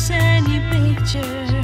send you pictures.